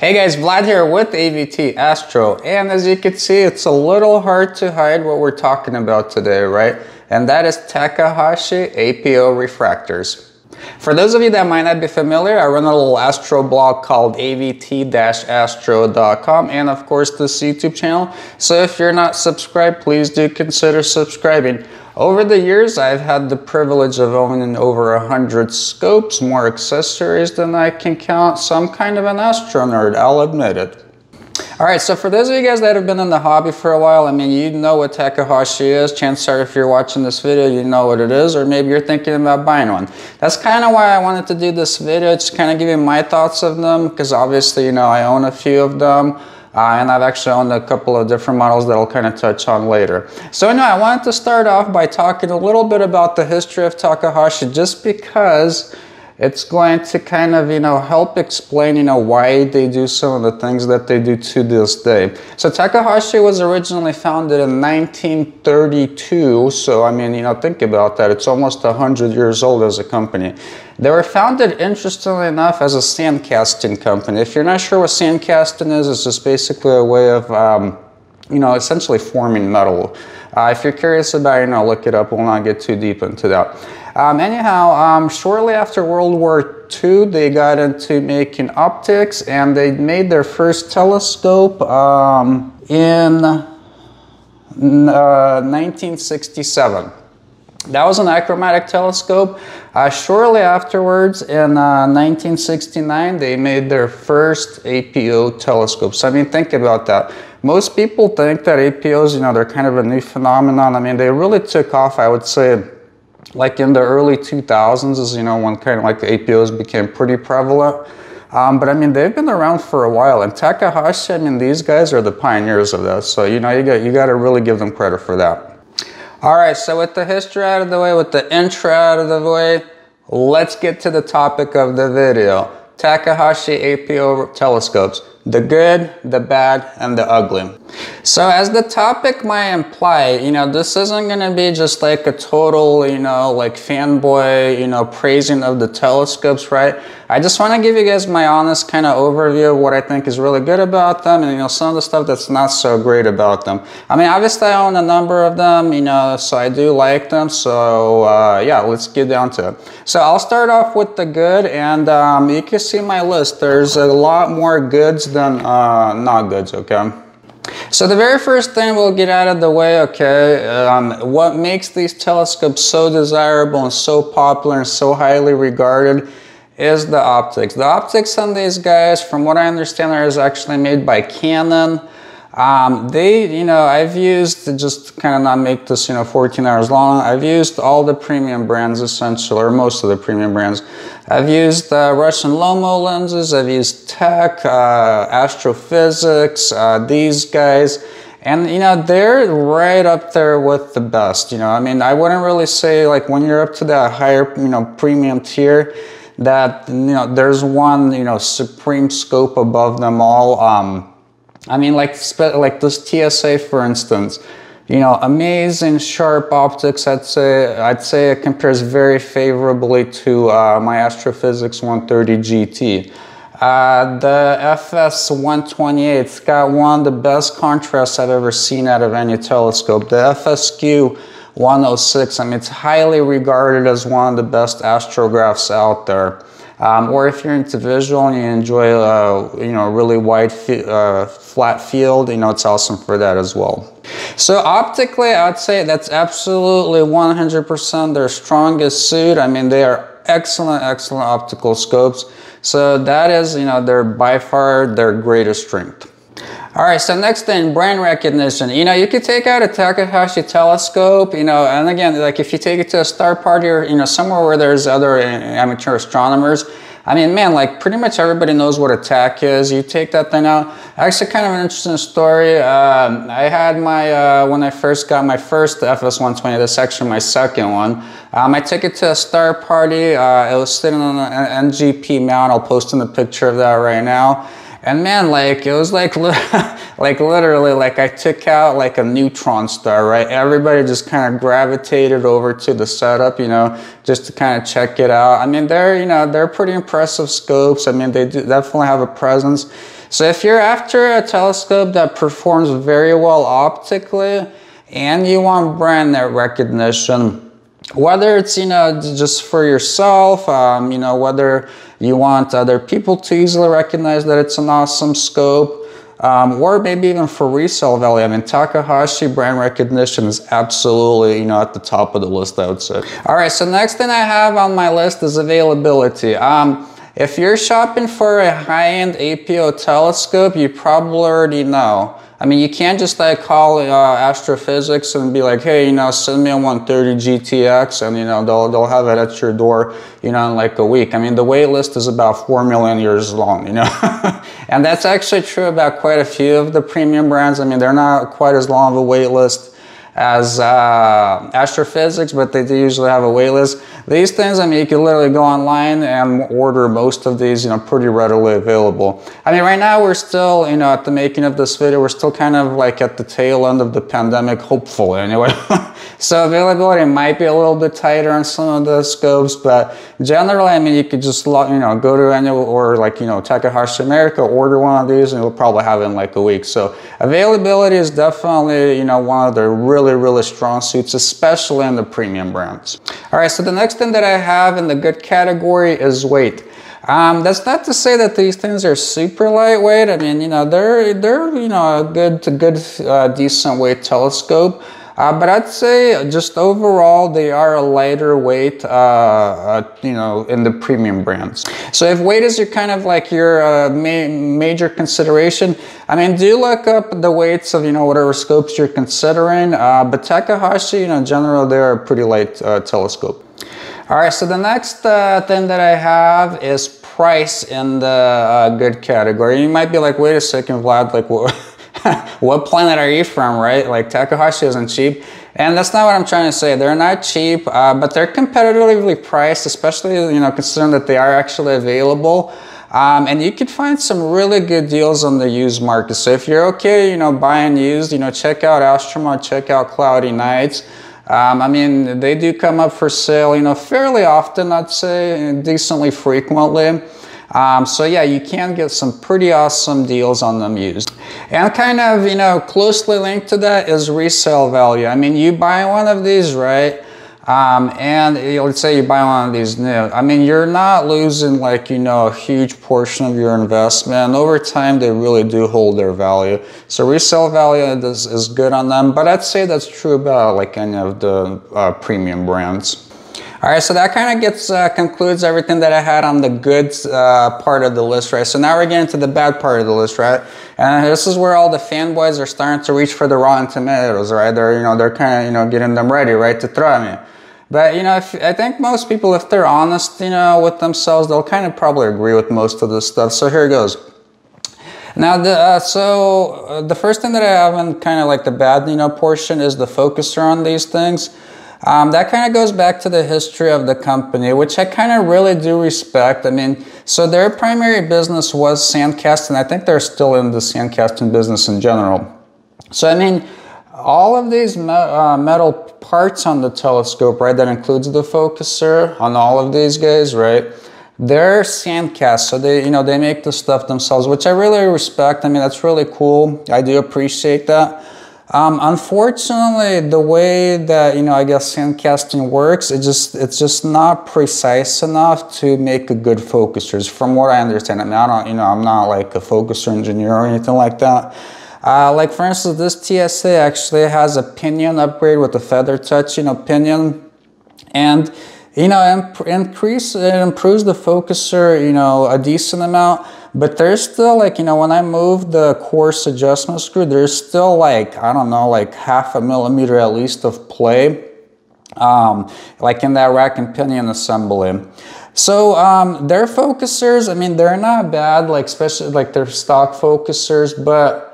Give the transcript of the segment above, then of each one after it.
Hey guys, Vlad here with AVT Astro, and as you can see, it's a little hard to hide what we're talking about today, right? And that is Takahashi APO refractors. For those of you that might not be familiar, I run a little Astro blog called avt-astro.com and of course this YouTube channel. So if you're not subscribed, please do consider subscribing. Over the years, I've had the privilege of owning over a hundred scopes, more accessories than I can count, so I'm kind of an astronaut, I'll admit it. All right, so for those of you guys that have been in the hobby for a while, I mean, you know what Takahashi is. Chances are if you're watching this video, you know what it is, or maybe you're thinking about buying one. That's kind of why I wanted to do this video, just kind of give you my thoughts of them, because obviously, you know, I own a few of them. Uh, and I've actually owned a couple of different models that I'll kind of touch on later. So anyway, I wanted to start off by talking a little bit about the history of Takahashi just because it's going to kind of, you know, help explain, you know, why they do some of the things that they do to this day. So Takahashi was originally founded in 1932. So, I mean, you know, think about that. It's almost 100 years old as a company. They were founded, interestingly enough, as a sand casting company. If you're not sure what sand casting is, it's just basically a way of, um, you know, essentially forming metal. Uh, if you're curious about it, you know, look it up. We'll not get too deep into that. Um, anyhow, um, shortly after World War II, they got into making optics and they made their first telescope um, in uh, 1967. That was an achromatic telescope. Uh, shortly afterwards, in uh, 1969, they made their first APO telescopes. I mean, think about that. Most people think that APOs, you know, they're kind of a new phenomenon. I mean, they really took off, I would say, like in the early 2000s is, you know, when kind of like the APOs became pretty prevalent. Um, but I mean, they've been around for a while. And Takahashi, I mean, these guys are the pioneers of this. So, you know, you got, you got to really give them credit for that. All right, so with the history out of the way, with the intro out of the way, let's get to the topic of the video. Takahashi APO telescopes the good, the bad, and the ugly. So as the topic might imply, you know, this isn't going to be just like a total, you know, like fanboy, you know, praising of the telescopes, right? I just want to give you guys my honest kind of overview of what I think is really good about them and, you know, some of the stuff that's not so great about them. I mean, obviously I own a number of them, you know, so I do like them. So, uh, yeah, let's get down to it. So I'll start off with the good and um, you can see my list. There's a lot more goods than uh, not goods, okay? So the very first thing we'll get out of the way, okay, um, what makes these telescopes so desirable and so popular and so highly regarded is the optics. The optics on these guys, from what I understand, are actually made by Canon. Um, they, you know, I've used, just kind of not make this, you know, 14 hours long, I've used all the premium brands essentially, or most of the premium brands. I've used uh, Russian Lomo lenses, I've used TEC, uh, Astro-Physics, uh, these guys. And, you know, they're right up there with the best, you know. I mean, I wouldn't really say, like, when you're up to that higher, you know, premium tier, that you know there's one you know supreme scope above them all. Um, I mean, like like this TSA for instance, you know, amazing sharp optics. I'd say I'd say it compares very favorably to uh, my Astro-Physics 130 GT. Uh, the FS128, it's got one of the best contrasts I've ever seen out of any telescope. The FSQ 106. I mean, it's highly regarded as one of the best astrographs out there. Um, or if you're into visual and you enjoy, uh, you know, a really wide, uh, flat field, you know, it's awesome for that as well. So optically, I'd say that's absolutely 100% their strongest suit. I mean, they are excellent, excellent optical scopes. So that is, you know, they're by far their greatest strength. All right, so next thing, brand recognition. You know, you could take out a Takahashi telescope, you know, and again, like if you take it to a star party or, you know, somewhere where there's other amateur astronomers, I mean, man, like pretty much everybody knows what a Tak is. You take that thing out. Actually, kind of an interesting story. Um, I had my, uh, when I first got my first FS120, that's actually my second one. Um, I took it to a star party. Uh, it was sitting on an NJP mount. I'll post in the picture of that right now. And man, like it was like like literally like I took out like a neutron star, right? Everybody just kind of gravitated over to the setup, you know, just to kind of check it out. I mean, they're you know they're pretty impressive scopes. I mean, they do definitely have a presence. So if you're after a telescope that performs very well optically and you want brand recognition, whether it's you know just for yourself um, you know whether you want other people to easily recognize that it's an awesome scope um, or maybe even for resale value. I mean, Takahashi brand recognition is absolutely, you know, at the top of the list, I would say. All right, so next thing I have on my list is availability. Um, if you're shopping for a high-end APO telescope, you probably already know I mean, you can't just like call uh, Astro-Physics and be like, hey, you know, send me a 130 GTX and, you know, they'll, they'll have it at your door, you know, in like a week. I mean, the wait list is about 4 million years long, you know. and that's actually true about quite a few of the premium brands. I mean, they're not quite as long of a wait list as uh, Astro-Physics, but they do usually have a waitlist. These things, I mean, you can literally go online and order most of these, you know, pretty readily available. I mean, right now we're still, you know, at the making of this video, we're still kind of like at the tail end of the pandemic, hopefully anyway. so availability might be a little bit tighter on some of the scopes, but generally, I mean, you could just, you know, go to any or like, you know, Takahashi America, order one of these and you'll probably have it in like a week. So availability is definitely, you know, one of the really, really strong suits, especially in the premium brands. All right, so the next thing that I have in the good category is weight. Um, that's not to say that these things are super lightweight. I mean, you know, they're, they're you know, a good, good, uh, decent weight telescope. Uh, but I'd say just overall, they are a lighter weight, uh, uh, you know, in the premium brands. So if weight is your kind of like your uh, ma major consideration, I mean, do look up the weights of, you know, whatever scopes you're considering. Uh, but Takahashi, you know, in general, they're a pretty light uh, telescope. All right, so the next thing that I have is price in the good category. You might be like, wait a second, Vlad, like what? what planet are you from, right? Like Takahashi isn't cheap. And that's not what I'm trying to say. They're not cheap, uh, but they're competitively priced, especially, you know, considering that they are actually available. Um, and you could find some really good deals on the used market. So if you're okay, you know, buying used, you know, check out Astromart, check out Cloudy Nights. Um, I mean, they do come up for sale, you know, fairly often, I'd say, decently frequently. Um, so yeah, you can get some pretty awesome deals on them used. And kind of, you know, closely linked to that is resale value. I mean, you buy one of these, right? Um, and let's say you buy one of these new. I mean, you're not losing like, you know, a huge portion of your investment. Over time, they really do hold their value. So resale value is, is good on them. But I'd say that's true about like any of the uh, premium brands. All right, so that kind of gets uh, concludes everything that I had on the good uh, part of the list, right? So now we're getting to the bad part of the list, right? And this is where all the fanboys are starting to reach for the Rotten Tomatoes, right? They're you know they're kind of you know getting them ready, right, to throw at me. But you know, if, I think most people, if they're honest, you know, with themselves, they'll kind of probably agree with most of this stuff. So here it goes. Now, the, uh, so uh, the first thing that I have in kind of like the bad, you know, portion is the focuser on these things. Um, that kind of goes back to the history of the company, which I kind of really do respect. I mean, so their primary business was sandcasting. I think they're still in the sandcasting business in general. So, I mean, all of these me uh, metal parts on the telescope, right, that includes the focuser on all of these guys, right, they're sandcast. So they, you know, they make the stuff themselves, which I really respect. I mean, that's really cool. I do appreciate that. Um, unfortunately, the way that you know, I guess sandcasting works, it just it's just not precise enough to make a good focusers. From what I understand, I mean, I don't, you know, I'm not like a focuser engineer or anything like that. Uh, like for instance, this TSA actually has a pinion upgrade with a feather touch, you know, pinion, and you know, imp increase it improves the focuser, you know, a decent amount. But there's still like, you know, when I move the coarse adjustment screw, there's still like, I don't know, like half a millimeter at least of play, um, like in that rack and pinion assembly. So um, their focusers, I mean, they're not bad, like especially like their stock focusers, but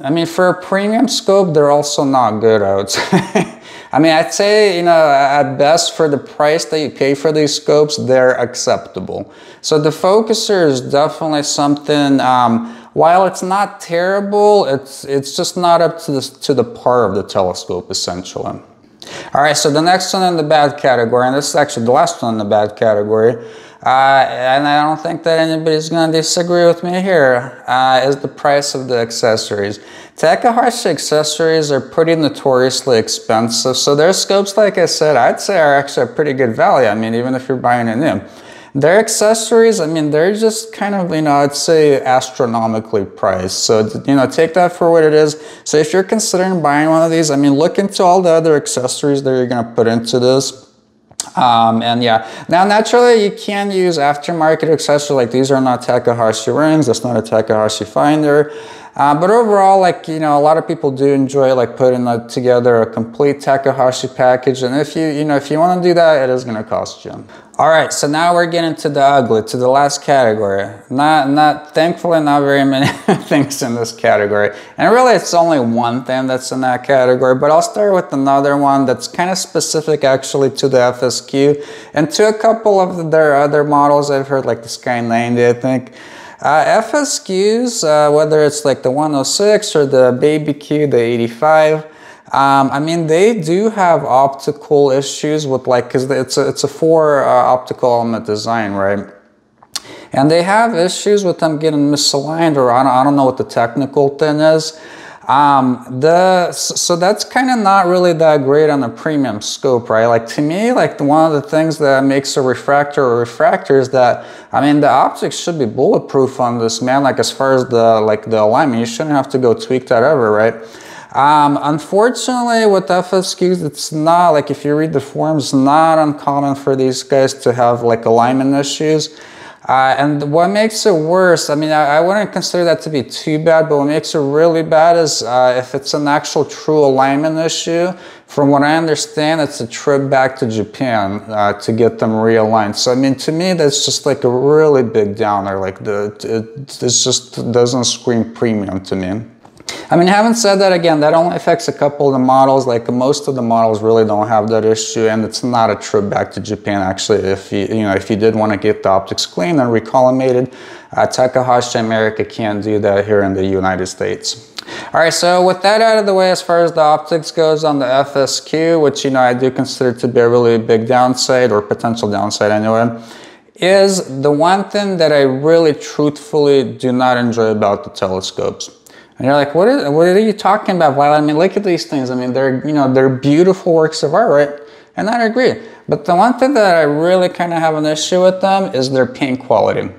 I mean, for a premium scope, they're also not good, say. I mean, I'd say, you know, at best for the price that you pay for these scopes, they're acceptable. So the focuser is definitely something, um, while it's not terrible, it's, it's just not up to the, to the par of the telescope, essentially. All right, so the next one in the bad category, and this is actually the last one in the bad category, uh, and I don't think that anybody's going to disagree with me here, uh, is the price of the accessories. Takahashi accessories are pretty notoriously expensive, so their scopes, like I said, I'd say are actually a pretty good value. I mean, even if you're buying a new. Their accessories, I mean, they're just kind of, you know, I'd say astronomically priced. So, you know, take that for what it is. So if you're considering buying one of these, I mean, look into all the other accessories that you're going to put into this. Um, and yeah, now naturally you can use aftermarket accessories like these are not Takahashi rings, that's not a Takahashi finder. Uh, but overall, like, you know, a lot of people do enjoy like putting uh, together a complete Takahashi package. And if you, you know, if you want to do that, it is going to cost you. All right, so now we're getting to the ugly, to the last category. Not, not, thankfully, not very many things in this category. And really, it's only one thing that's in that category, but I'll start with another one that's kind of specific actually to the FSQ and to a couple of their other models I've heard, like the Sky 90, I think. Uh, FSQs, uh, whether it's like the 106 or the Baby Q, the 85, um, I mean, they do have optical issues with like, cause it's a, it's a four uh, optical element design, right? And they have issues with them getting misaligned or I don't, I don't know what the technical thing is. Um, the, so that's kind of not really that great on a premium scope, right? Like to me, like the, one of the things that makes a refractor a refractor is that, I mean, the optics should be bulletproof on this, man. Like as far as the, like the alignment, you shouldn't have to go tweak that ever, right? Um, unfortunately, with FSQs, it's not like if you read the forums, not uncommon for these guys to have like alignment issues. Uh, and what makes it worse, I mean, I, I, wouldn't consider that to be too bad, but what makes it really bad is uh, if it's an actual true alignment issue. From what I understand, it's a trip back to Japan uh, to get them realigned. So, I mean, to me, that's just like a really big downer. Like, the, it, it just doesn't scream premium to me. I mean, having said that, again, that only affects a couple of the models. Like most of the models really don't have that issue, and it's not a trip back to Japan. Actually, if you you know if you did want to get the optics clean and recollimated, uh, Takahashi America can do that here in the United States. All right, so with that out of the way, as far as the optics goes on the FSQ, which you know I do consider to be a really big downside or potential downside anyway, is the one thing that I really truthfully do not enjoy about the telescopes. And you're like, what, is, what are you talking about, Vlad? I mean, look at these things. I mean, they're, you know, they're beautiful works of art, right? And I agree. But the one thing that I really kind of have an issue with them is their paint quality.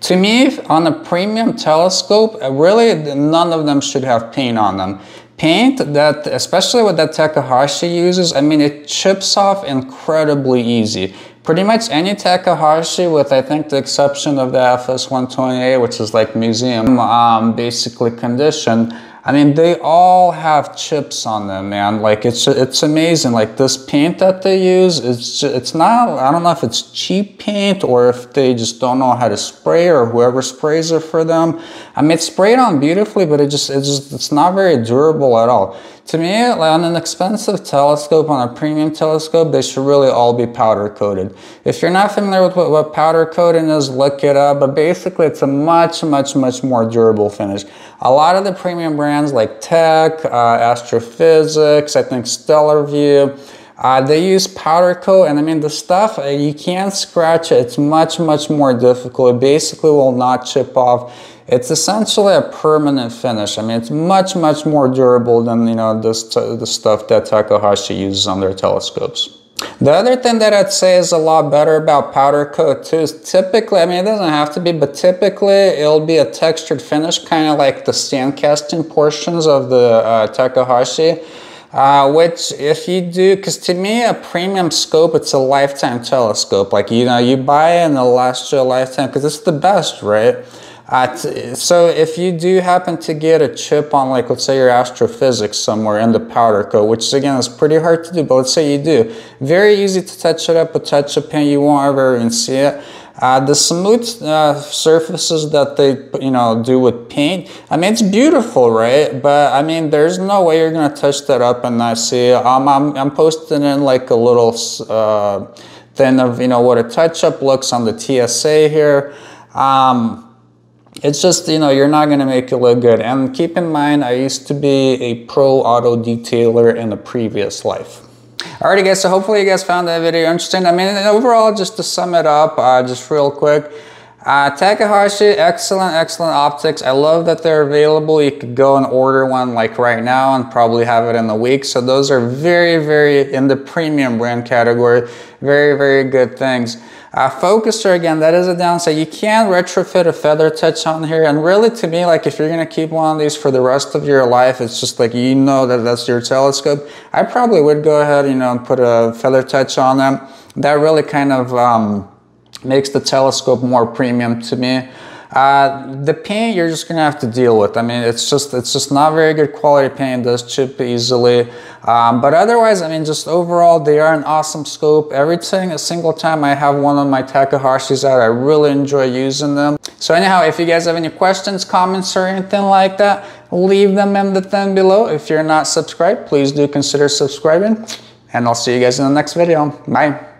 To me, on a premium telescope, uh, really none of them should have paint on them. Paint that, especially what that Takahashi uses, I mean, it chips off incredibly easy. Pretty much any Takahashi, with I think the exception of the FS128, which is like museum, um, basically condition, I mean, they all have chips on them, man. Like it's it's amazing. Like this paint that they use, it's just, it's not. I don't know if it's cheap paint or if they just don't know how to spray or whoever sprays it for them. I mean, it's sprayed on beautifully, but it just it's just it's not very durable at all. To me, like on an expensive telescope, on a premium telescope, they should really all be powder coated. If you're not familiar with what, what powder coating is, look it up. But basically, it's a much, much, much more durable finish. A lot of the premium brands like TEC, uh, Astro-Physics, I think Stellarvue, uh, they use powder coat, and I mean the stuff uh, you can't scratch it. It's much, much more difficult. It basically will not chip off it's essentially a permanent finish. I mean, it's much, much more durable than, you know, this the stuff that Takahashi uses on their telescopes. The other thing that I'd say is a lot better about powder coat too is typically, I mean, it doesn't have to be, but typically it'll be a textured finish, kind of like the sand casting portions of the uh, Takahashi. Uh, which if you do, because to me a premium scope, it's a lifetime telescope. Like, you know, you buy it and it'll last you a lifetime because it's the best, right? So if you do happen to get a chip on like let's say your Astro-Physics somewhere in the powder coat which again is pretty hard to do but let's say you do very easy to touch it up with touch up paint you won't ever even see it Uh, the smooth uh, surfaces that they you know do with paint, I mean it's beautiful, right? But I mean there's no way you're gonna touch that up and not see. Um, I'm I'm posting in like a little uh, thing of you know what a touch up looks on the TSA here. Um, it's just, you know, you're not going to make it look good. And keep in mind, I used to be a pro auto detailer in a previous life. Alrighty guys, so hopefully you guys found that video interesting. I mean, overall, just to sum it up, uh, just real quick, uh, Takahashi, excellent, excellent optics. I love that they're available. You could go and order one like right now and probably have it in a week. So those are very, very in the premium brand category. Very, very good things. Uh, focuser, again, that is a downside. You can retrofit a feather touch on here. And really to me, like if you're gonna keep one of these for the rest of your life, it's just like, you know that that's your telescope. I probably would go ahead, you know, and put a feather touch on them. That really kind of, um, makes the telescope more premium to me. Uh, the paint you're just gonna have to deal with. I mean, it's just it's just not very good quality paint. It does chip easily, um, but otherwise, I mean, just overall, they are an awesome scope. Every single time I have one of my Takahashi's out, I really enjoy using them. So anyhow, if you guys have any questions, comments, or anything like that, leave them in the thing below. If you're not subscribed, please do consider subscribing, and I'll see you guys in the next video. Bye.